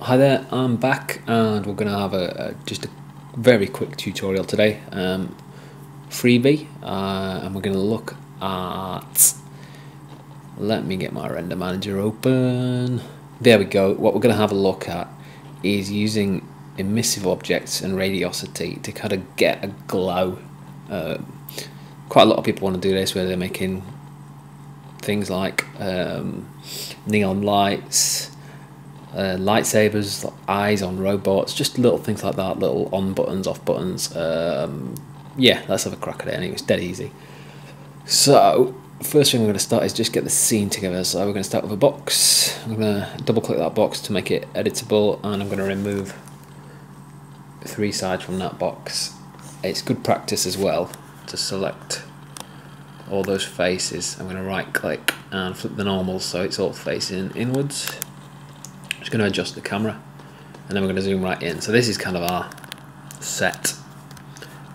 Hi there, I'm back and we're going to have a, a, just a very quick tutorial today. Um, freebie uh, and we're going to look at, let me get my render manager open. There we go, what we're going to have a look at is using emissive objects and radiosity to kind of get a glow. Uh, quite a lot of people want to do this where they're making things like um, neon lights, uh, lightsabers, eyes on robots, just little things like that, little on buttons, off buttons. Um, yeah, let's have a crack at it and it was dead easy. So, first thing we're going to start is just get the scene together. So we're going to start with a box. I'm going to double click that box to make it editable and I'm going to remove three sides from that box. It's good practice as well to select all those faces. I'm going to right click and flip the normals so it's all facing inwards. Just going to adjust the camera and then we're going to zoom right in. So this is kind of our set.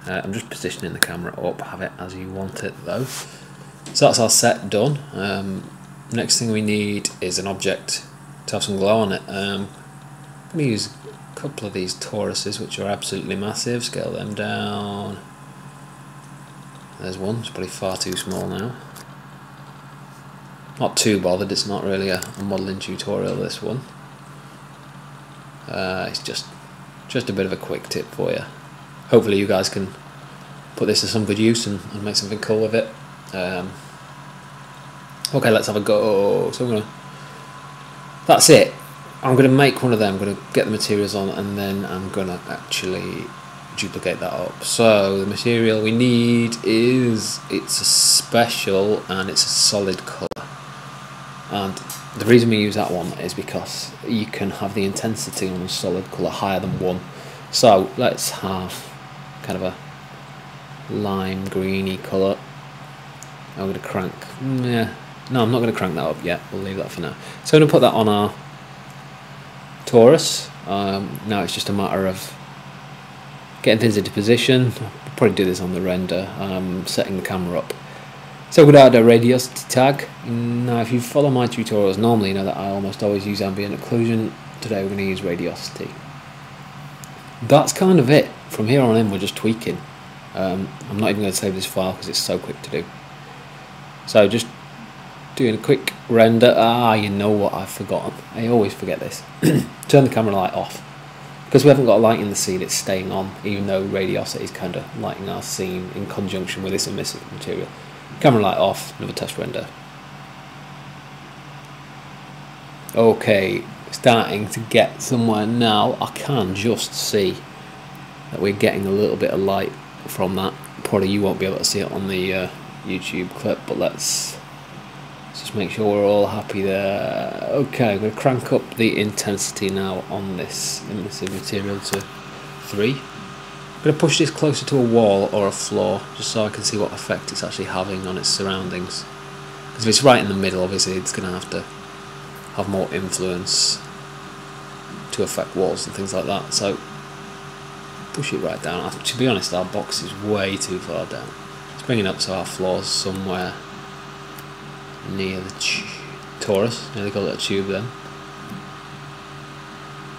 Uh, I'm just positioning the camera up, have it as you want it though. So that's our set done. Um, next thing we need is an object to have some glow on it. Um, I'm going to use a couple of these toruses which are absolutely massive, scale them down. There's one, it's probably far too small now. Not too bothered, it's not really a, a modelling tutorial this one. Uh, it's just just a bit of a quick tip for you. Hopefully you guys can put this to some good use and, and make something cool with it. Um, okay, let's have a go. So I'm gonna. That's it. I'm gonna make one of them. I'm gonna get the materials on, and then I'm gonna actually duplicate that up. So the material we need is it's a special and it's a solid colour. And the reason we use that one is because you can have the intensity on a solid colour higher than one. So let's have kind of a lime greeny colour. I'm going to crank. Yeah, no, I'm not going to crank that up yet. We'll leave that for now. So I'm going to put that on our torus. Um, now it's just a matter of getting things into position. I'll probably do this on the render, um, setting the camera up. So add a radiosity tag. Now if you follow my tutorials normally you know that I almost always use ambient occlusion. Today we're going to use radiosity. That's kind of it. From here on in we're just tweaking. Um, I'm not even going to save this file because it's so quick to do. So just doing a quick render. Ah, you know what I've forgotten. I always forget this. Turn the camera light off because we haven't got a light in the scene it's staying on even though radiosity is kind of lighting our scene in conjunction with this emissive material camera light off another test render okay starting to get somewhere now I can just see that we're getting a little bit of light from that probably you won't be able to see it on the uh, YouTube clip but let's just make sure we're all happy there. Okay, I'm going to crank up the intensity now on this emissive material to 3. I'm going to push this closer to a wall or a floor just so I can see what effect it's actually having on its surroundings. Because if it's right in the middle obviously it's going to have to have more influence to affect walls and things like that. So push it right down. To be honest our box is way too far down. Let's bring it up so our floor's somewhere near the torus, nearly got a tube then.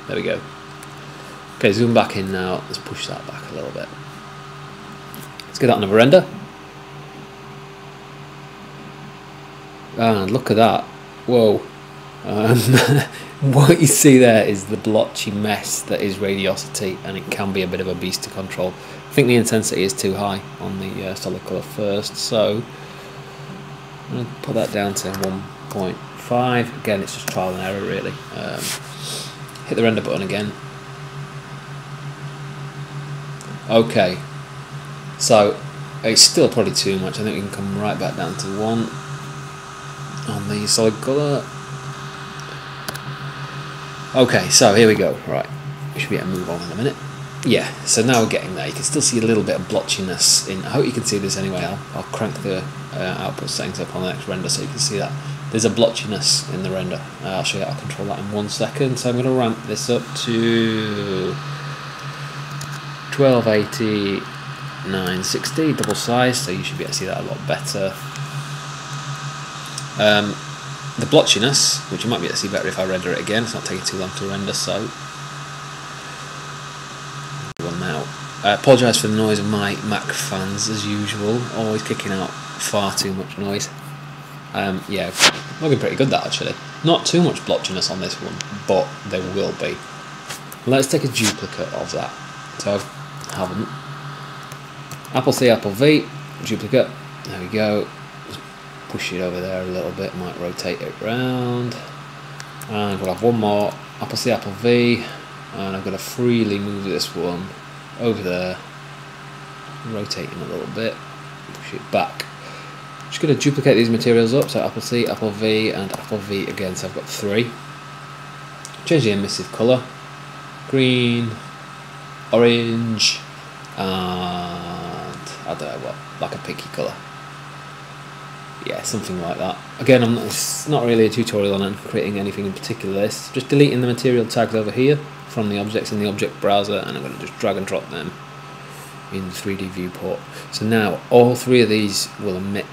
There we go. Okay, zoom back in now. Let's push that back a little bit. Let's get that on a render. And look at that. Whoa. Um, what you see there is the blotchy mess that is radiosity, and it can be a bit of a beast to control. I think the intensity is too high on the uh, solid colour first, so I'm going to put that down to 1.5. Again, it's just trial and error really. Um, hit the render button again. Okay, so it's still probably too much. I think we can come right back down to 1 on the solid colour. Okay, so here we go. Right, we should be able to move on in a minute. Yeah, so now we're getting there. You can still see a little bit of blotchiness in. I hope you can see this anyway. I'll, I'll crank the uh, output settings up on the next render so you can see that. There's a blotchiness in the render. Uh, I'll show you how to control that in one second. So I'm going to ramp this up to 1280 960 double size, so you should be able to see that a lot better. Um, the blotchiness, which you might be able to see better if I render it again. It's not taking too long to render, so one now. I apologise for the noise of my Mac fans as usual, always kicking out far too much noise. Um, yeah, looking pretty good that actually. Not too much blotchiness on this one, but there will be. Let's take a duplicate of that. So I haven't. Apple C, Apple V, duplicate. There we go. Just push it over there a little bit, might rotate it round. And we'll have one more. Apple C, Apple V. And I'm going to freely move this one over there. Rotate Rotating a little bit. Push it back. Just going to duplicate these materials up. So Apple C, Apple V, and Apple V again. So I've got three. Change the emissive colour. Green, orange, and I don't know what, like a pinky colour. Yeah, something like that. Again, I'm not, it's not really a tutorial on creating anything in particular. This just deleting the material tags over here from the objects in the object browser, and I'm going to just drag and drop them in the 3D viewport. So now all three of these will emit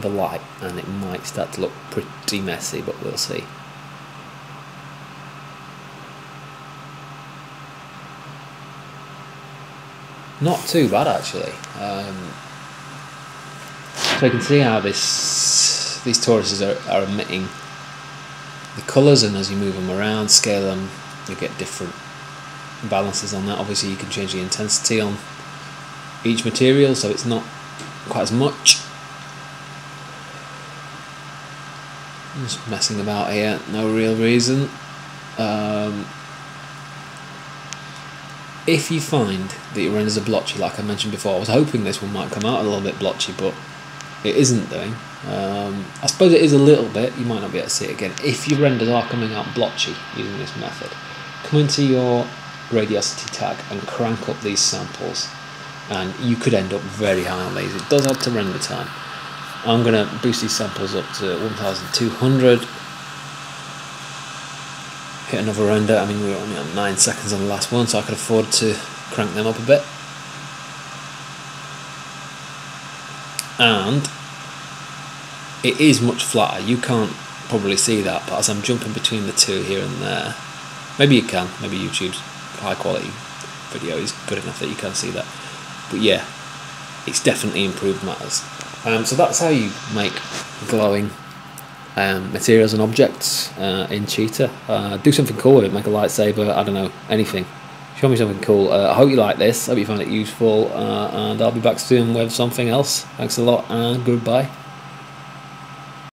the light, and it might start to look pretty messy, but we'll see. Not too bad actually. Um, so you can see how this these toruses are, are emitting the colours and as you move them around, scale them, you get different balances on that. Obviously you can change the intensity on each material so it's not quite as much. Just messing about here, no real reason. Um, if you find that your renders are blotchy, like I mentioned before, I was hoping this one might come out a little bit blotchy, but it isn't doing. Um, I suppose it is a little bit, you might not be able to see it again. If your renders are coming out blotchy using this method, come into your radiosity tag and crank up these samples, and you could end up very high on these. It does add to render time. I'm going to boost these samples up to 1200 hit another render. I mean, we were only on 9 seconds on the last one, so I could afford to crank them up a bit. And it is much flatter. You can't probably see that, but as I'm jumping between the two here and there, maybe you can. Maybe YouTube's high quality video is good enough that you can see that. But yeah, it's definitely improved matters. Um, so that's how you make glowing um, materials and objects uh, in Cheetah. Uh, do something cool with it, make a lightsaber, I don't know, anything. Show me something cool. Uh, I hope you like this, I hope you find it useful, uh, and I'll be back soon with something else. Thanks a lot, and goodbye.